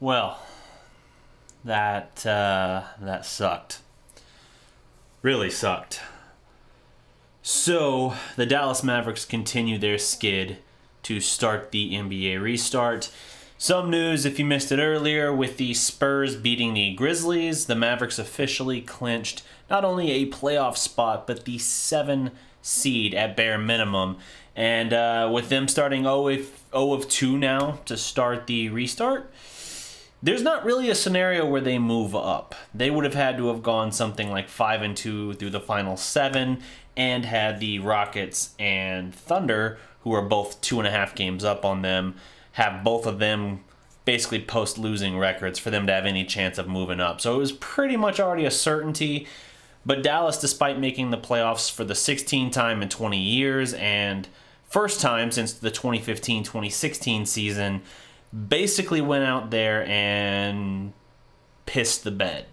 Well, that uh, that sucked. Really sucked. So the Dallas Mavericks continue their skid to start the NBA restart. Some news if you missed it earlier with the Spurs beating the Grizzlies, the Mavericks officially clinched not only a playoff spot but the 7 seed at bare minimum. And uh, with them starting 0 of, 0 of 2 now to start the restart, there's not really a scenario where they move up. They would have had to have gone something like 5 and 2 through the final 7 and had the Rockets and Thunder, who are both two and a half games up on them, have both of them basically post losing records for them to have any chance of moving up. So it was pretty much already a certainty. But Dallas, despite making the playoffs for the 16th time in 20 years and first time since the 2015 2016 season, basically went out there and pissed the bed.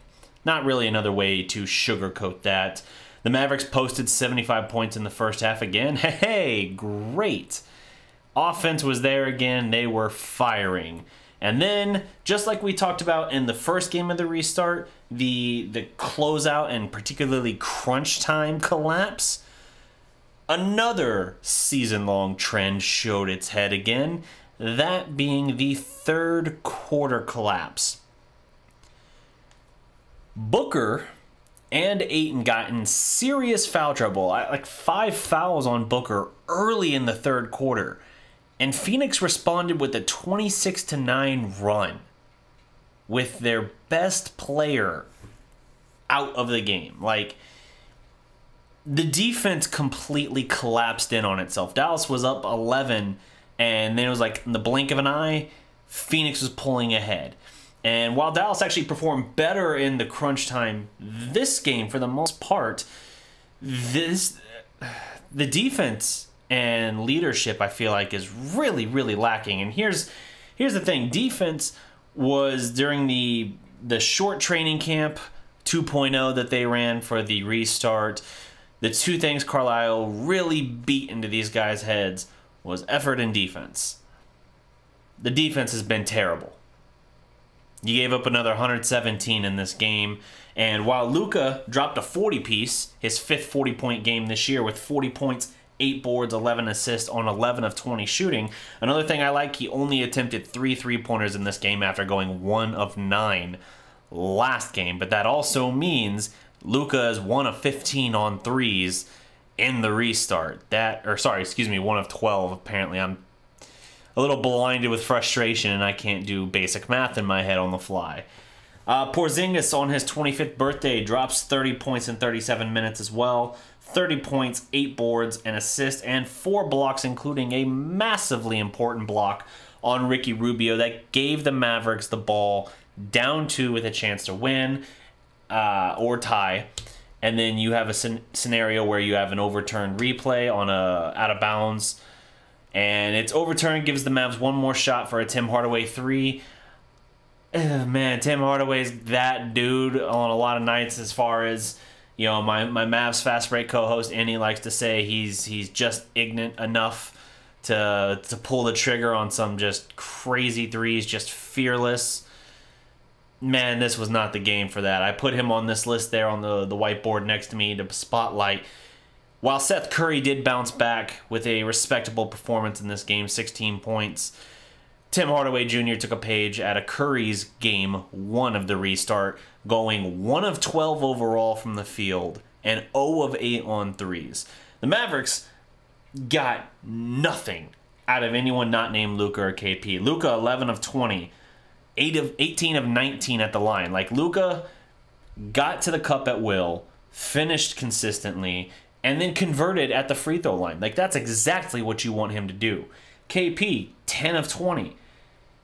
Not really another way to sugarcoat that. The Mavericks posted 75 points in the first half again. Hey, great. Offense was there again. They were firing. And then, just like we talked about in the first game of the restart, the the closeout and particularly crunch time collapse, another season-long trend showed its head again, that being the third quarter collapse. Booker and Ayton got in serious foul trouble, like five fouls on Booker early in the third quarter. And Phoenix responded with a 26 to 9 run with their best player out of the game. Like the defense completely collapsed in on itself. Dallas was up 11 and then it was like in the blink of an eye, Phoenix was pulling ahead. And while Dallas actually performed better in the crunch time this game for the most part, this the defense and leadership I feel like is really really lacking. And here's here's the thing, defense was during the the short training camp 2.0 that they ran for the restart. The two things Carlisle really beat into these guys' heads was effort and defense. The defense has been terrible. You gave up another 117 in this game. And while Luka dropped a 40 piece, his fifth 40 point game this year with 40 points, 8 boards, 11 assists on 11 of 20 shooting. Another thing I like, he only attempted three three pointers in this game after going 1 of 9 last game. But that also means Luka is 1 of 15 on threes in the restart. That, or sorry, excuse me, 1 of 12. Apparently, I'm a little blinded with frustration and I can't do basic math in my head on the fly. Uh, Porzingis on his 25th birthday drops 30 points in 37 minutes as well. 30 points, 8 boards, an assist, and 4 blocks, including a massively important block on Ricky Rubio that gave the Mavericks the ball down two with a chance to win uh, or tie. And then you have a scenario where you have an overturned replay on a out of bounds and it's overturned, gives the Mavs one more shot for a Tim Hardaway three. Ugh, man, Tim Hardaway's that dude on a lot of nights as far as you know, my, my Mavs fast break co-host Andy likes to say he's he's just ignorant enough to to pull the trigger on some just crazy threes, just fearless. Man, this was not the game for that. I put him on this list there on the the whiteboard next to me to spotlight while Seth Curry did bounce back with a respectable performance in this game, 16 points, Tim Hardaway Jr. took a page at a Curry's game one of the restart, going 1 of 12 overall from the field and 0 of 8 on threes. The Mavericks got nothing out of anyone not named Luka or KP. Luka 11 of 20, 8 of 18 of 19 at the line. Like Luka got to the cup at will, finished consistently, and then converted at the free throw line. Like that's exactly what you want him to do. KP, 10 of 20.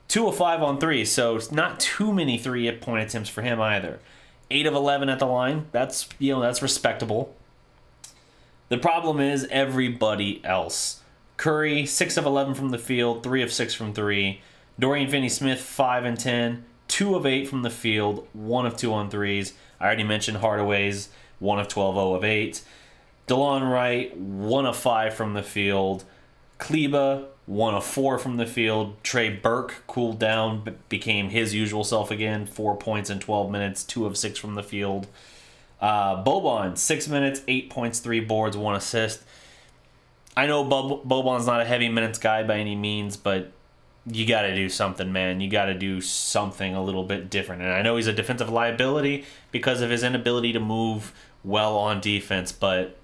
2 of 5 on 3, so it's not too many three point attempts for him either. 8 of 11 at the line. That's, you know, that's respectable. The problem is everybody else. Curry, 6 of 11 from the field, 3 of 6 from 3. Dorian Finney-Smith, 5 and 10, 2 of 8 from the field, 1 of 2 on 3s. I already mentioned Hardaway's 1 of 12, 0 of 8. DeLon Wright, one of five from the field. Kleber, one of four from the field. Trey Burke cooled down, became his usual self again. Four points in 12 minutes, two of six from the field. Uh, Boban, six minutes, eight points, three boards, one assist. I know Bob- Boban's not a heavy minutes guy by any means, but you got to do something, man. You got to do something a little bit different. And I know he's a defensive liability because of his inability to move well on defense, but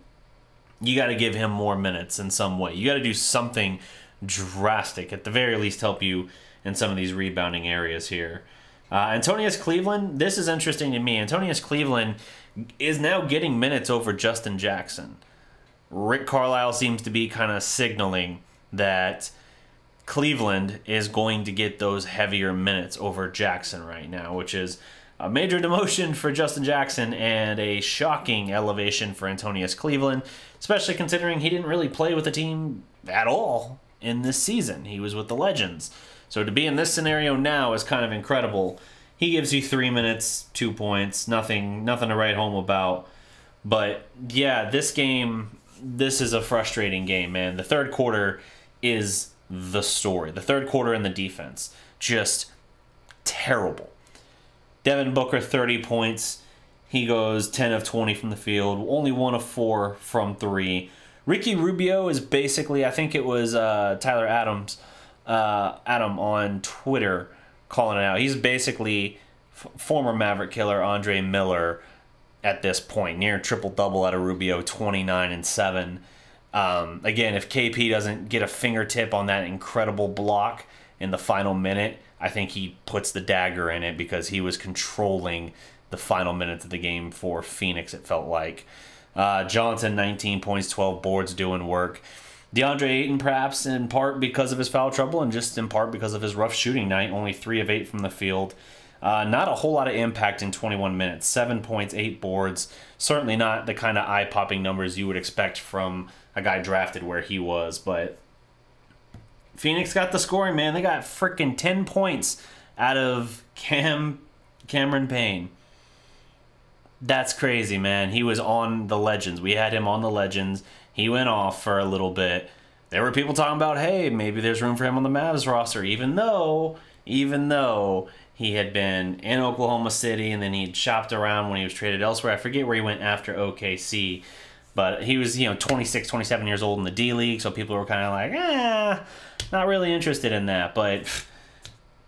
you got to give him more minutes in some way. You got to do something drastic, at the very least, help you in some of these rebounding areas here. Uh, Antonius Cleveland, this is interesting to me. Antonius Cleveland is now getting minutes over Justin Jackson. Rick Carlisle seems to be kind of signaling that Cleveland is going to get those heavier minutes over Jackson right now, which is a major demotion for Justin Jackson and a shocking elevation for Antonius Cleveland, especially considering he didn't really play with the team at all in this season. He was with the Legends. So to be in this scenario now is kind of incredible. He gives you three minutes, two points, nothing, nothing to write home about. But yeah, this game, this is a frustrating game, man. The third quarter is the story. The third quarter in the defense, just terrible. Devin Booker, 30 points. He goes 10 of 20 from the field, only one of four from three. Ricky Rubio is basically, I think it was uh, Tyler Adams, uh, Adam on Twitter calling it out. He's basically former Maverick killer Andre Miller at this point, near triple double out of Rubio, 29 and 7. Um, again, if KP doesn't get a fingertip on that incredible block in the final minute, I think he puts the dagger in it because he was controlling the final minutes of the game for Phoenix, it felt like. Uh, Johnson, 19 points, 12 boards, doing work. DeAndre Ayton, perhaps in part because of his foul trouble and just in part because of his rough shooting night, only 3 of 8 from the field. Uh, not a whole lot of impact in 21 minutes. 7 points, 8 boards. Certainly not the kind of eye popping numbers you would expect from a guy drafted where he was, but Phoenix got the scoring, man. They got freaking 10 points out of Cam Cameron Payne. That's crazy, man. He was on the Legends. We had him on the Legends. He went off for a little bit. There were people talking about, hey, maybe there's room for him on the Mavs roster, even though, even though he had been in Oklahoma City and then he'd shopped around when he was traded elsewhere. I forget where he went after OKC. But he was, you know, 26, 27 years old in the D League, so people were kind of like, ah, not really interested in that. But,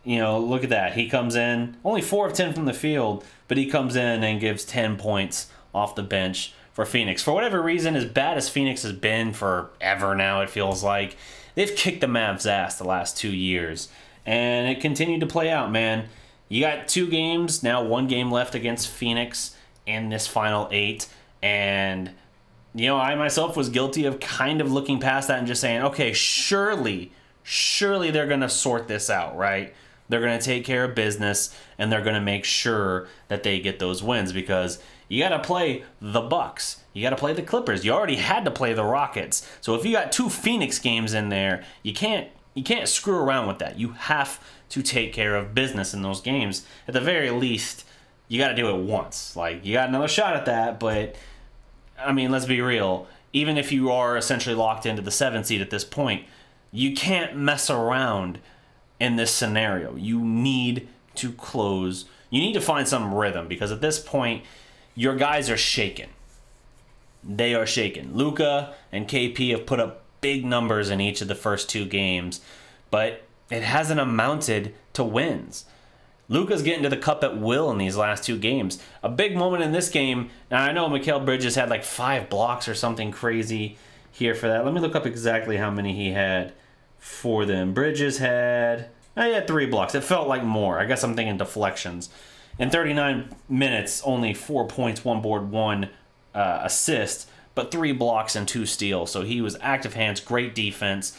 you know, look at that. He comes in, only 4 of 10 from the field, but he comes in and gives 10 points off the bench for Phoenix. For whatever reason, as bad as Phoenix has been forever now, it feels like, they've kicked the Mavs' ass the last two years. And it continued to play out, man. You got two games, now one game left against Phoenix in this final eight. And you know, I myself was guilty of kind of looking past that and just saying, okay, surely, surely they're going to sort this out, right? They're going to take care of business and they're going to make sure that they get those wins because you got to play the Bucks. You got to play the Clippers. You already had to play the Rockets. So if you got two Phoenix games in there, you can't you can't screw around with that. You have to take care of business in those games. At the very least, you got to do it once. Like you got another shot at that, but I mean, let's be real. Even if you are essentially locked into the seven seed at this point, you can't mess around in this scenario. You need to close. You need to find some rhythm because at this point, your guys are shaken. They are shaken. Luka and KP have put up big numbers in each of the first two games, but it hasn't amounted to wins. Luka's getting to the cup at will in these last two games. A big moment in this game. Now I know Mikal Bridges had like five blocks or something crazy here for that. Let me look up exactly how many he had for them. Bridges had oh, he had three blocks. It felt like more. I guess I'm thinking deflections. In 39 minutes, only four points, one board, one uh, assist, but three blocks and two steals. So he was active hands, great defense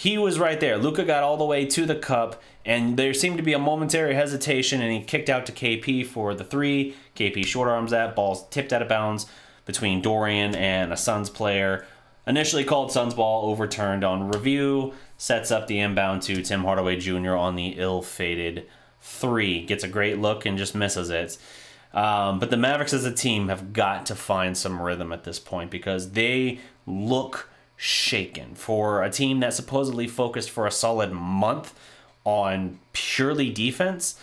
he was right there. Luka got all the way to the cup, and there seemed to be a momentary hesitation, and he kicked out to KP for the three. KP short arms that, ball's tipped out of bounds between Dorian and a Suns player. Initially called Suns ball, overturned on review, sets up the inbound to Tim Hardaway Jr. on the ill-fated three. Gets a great look and just misses it. Um, but the Mavericks as a team have got to find some rhythm at this point because they look shaken for a team that supposedly focused for a solid month on purely defense.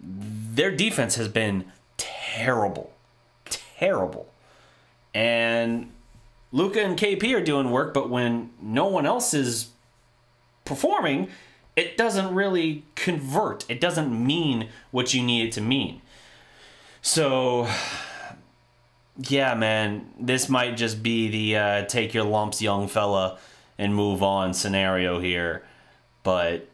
Their defense has been terrible. Terrible. And Luka and KP are doing work, but when no one else is performing, it doesn't really convert. It doesn't mean what you need it to mean. So, yeah, man, this might just be the uh, take your lumps, young fella, and move on scenario here. But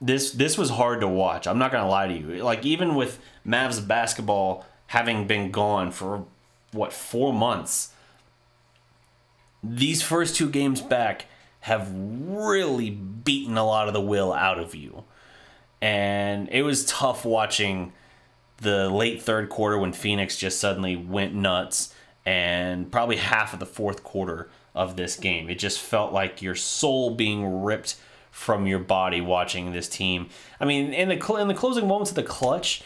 this this was hard to watch. I'm not gonna lie to you. Like even with Mavs basketball having been gone for what four months, these first two games back have really beaten a lot of the will out of you. And it was tough watching the late third quarter when Phoenix just suddenly went nuts and probably half of the fourth quarter of this game. It just felt like your soul being ripped from your body watching this team. I mean, in the in the closing moments of the clutch,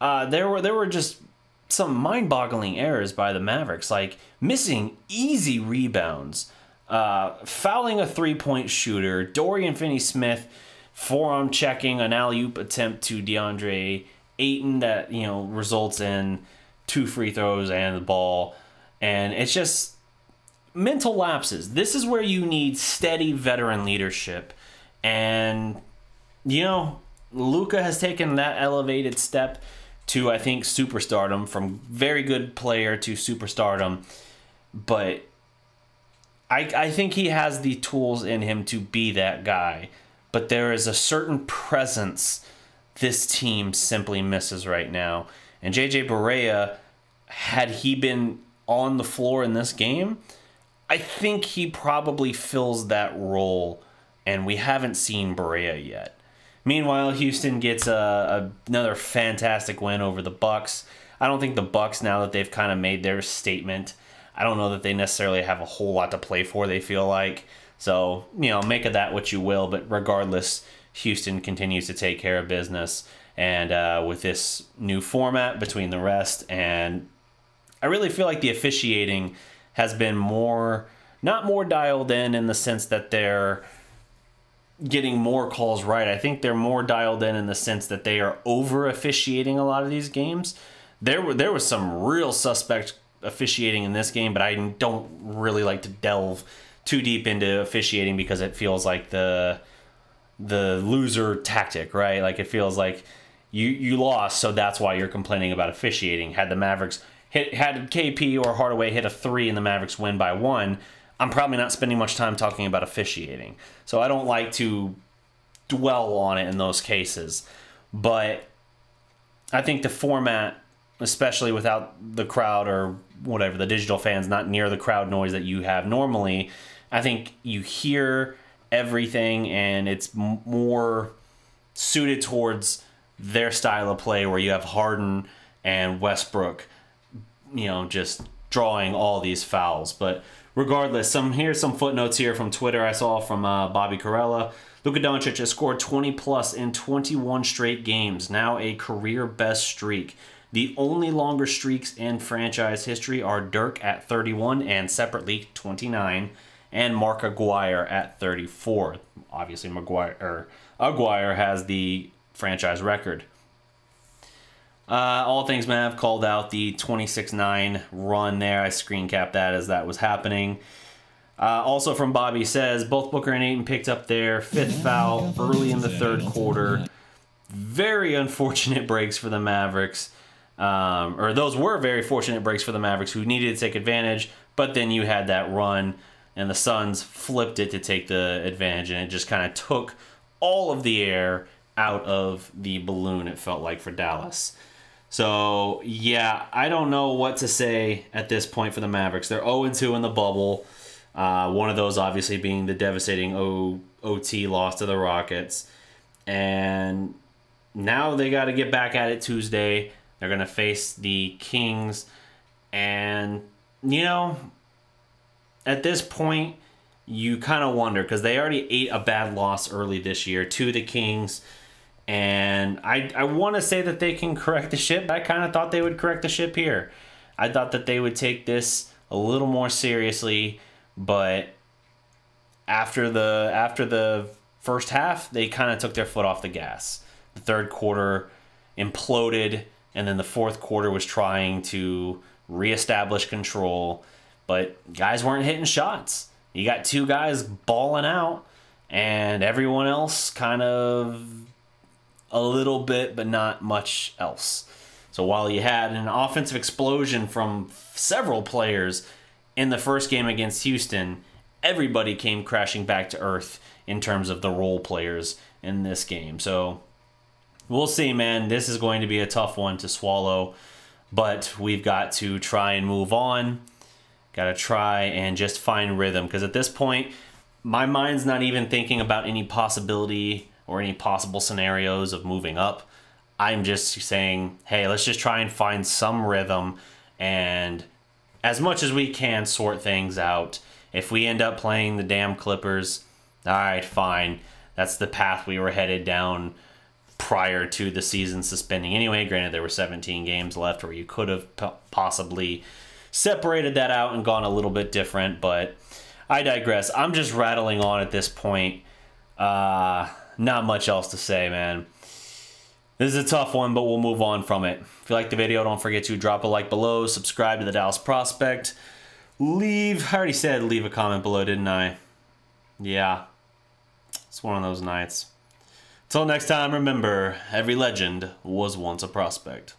uh, there were there were just some mind-boggling errors by the Mavericks, like missing easy rebounds uh, fouling a three point shooter, Dorian Finney Smith forearm checking an alley oop attempt to DeAndre Ayton that, you know, results in two free throws and the ball. And it's just mental lapses. This is where you need steady veteran leadership. And, you know, Luka has taken that elevated step to, I think, superstardom from very good player to superstardom. But I, I think he has the tools in him to be that guy, but there is a certain presence this team simply misses right now. And JJ Barea, had he been on the floor in this game, I think he probably fills that role, and we haven't seen Barea yet. Meanwhile, Houston gets a, a, another fantastic win over the Bucks. I don't think the Bucks, now that they've kind of made their statement, I don't know that they necessarily have a whole lot to play for, they feel like. So, you know, make of that what you will. But regardless, Houston continues to take care of business. And uh, with this new format between the rest, and I really feel like the officiating has been more, not more dialed in in the sense that they're getting more calls right. I think they're more dialed in in the sense that they are over officiating a lot of these games. There were there was some real suspect officiating in this game, but I don't really like to delve too deep into officiating because it feels like the the loser tactic, right? Like it feels like you you lost, so that's why you're complaining about officiating. Had the Mavericks hit had KP or Hardaway hit a three and the Mavericks win by one, I'm probably not spending much time talking about officiating. So I don't like to dwell on it in those cases. But I think the format especially without the crowd or whatever the digital fans not near the crowd noise that you have normally i think you hear everything and it's more suited towards their style of play where you have harden and westbrook you know just drawing all these fouls but regardless some here's some footnotes here from twitter i saw from uh, bobby Karalla. Luka Doncic has scored 20 plus in 21 straight games, now a career best streak. The only longer streaks in franchise history are Dirk at 31 and separately 29, and Mark Aguirre at 34. Obviously, or Aguirre has the franchise record. Uh, all things Mav called out the 26-9 run there. I screen capped that as that was happening. Uh, also from Bobby says both Booker and Ayton picked up their fifth foul early in the third quarter. Very unfortunate breaks for the Mavericks um, or those were very fortunate breaks for the Mavericks who needed to take advantage. But then you had that run, and the Suns flipped it to take the advantage, and it just kind of took all of the air out of the balloon. It felt like for Dallas. So yeah, I don't know what to say at this point for the Mavericks. They're 0 2 in the bubble. Uh, one of those obviously being the devastating o- OT loss to the Rockets. And now they got to get back at it Tuesday. They're going to face the Kings. And, you know, at this point, you kind of wonder because they already ate a bad loss early this year to the Kings. And I, I want to say that they can correct the ship. I kind of thought they would correct the ship here. I thought that they would take this a little more seriously, but after the after the first half, they kind of took their foot off the gas. The third quarter imploded, and then the fourth quarter was trying to reestablish control, but guys weren't hitting shots. You got two guys balling out, and everyone else kind of a little bit, but not much else. So while you had an offensive explosion from several players in the first game against Houston, everybody came crashing back to earth in terms of the role players in this game. So we'll see, man. This is going to be a tough one to swallow, but we've got to try and move on. Got to try and just find rhythm because at this point, my mind's not even thinking about any possibility or any possible scenarios of moving up. I'm just saying, hey, let's just try and find some rhythm and as much as we can sort things out. If we end up playing the damn Clippers, all right, fine. That's the path we were headed down prior to the season suspending anyway. Granted, there were 17 games left where you could have possibly separated that out and gone a little bit different, but I digress. I'm just rattling on at this point. Uh, not much else to say, man. This is a tough one, but we'll move on from it. If you like the video, don't forget to drop a like below, subscribe to the Dallas Prospect, leave, I already said leave a comment below, didn't I? Yeah, it's one of those nights. Till next time, remember, every legend was once a prospect.